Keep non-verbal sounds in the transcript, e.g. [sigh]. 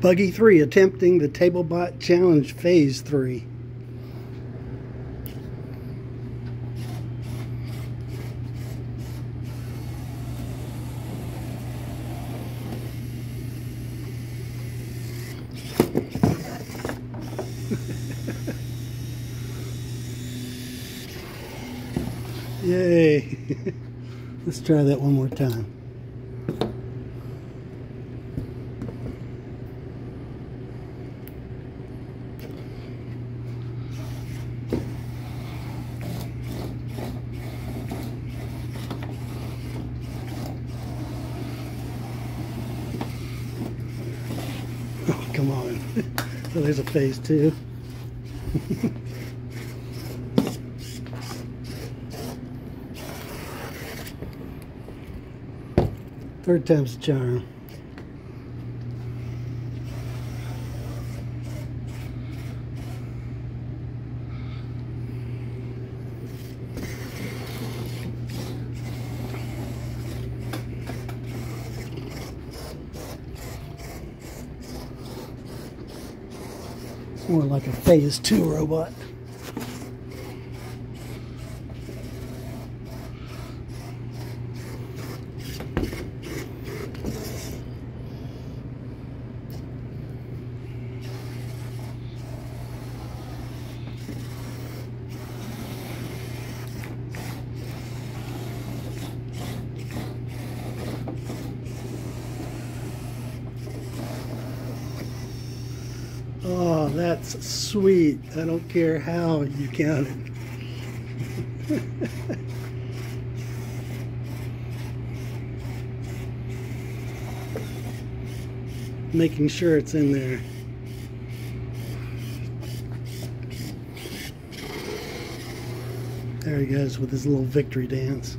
Buggy 3 attempting the TableBot Challenge Phase 3. [laughs] Yay! [laughs] Let's try that one more time. Oh, [laughs] come on. [laughs] so there's a phase two. [laughs] Third time's a charm. More like a phase two robot. Oh, that's sweet. I don't care how you count it. [laughs] Making sure it's in there. There he goes with his little victory dance.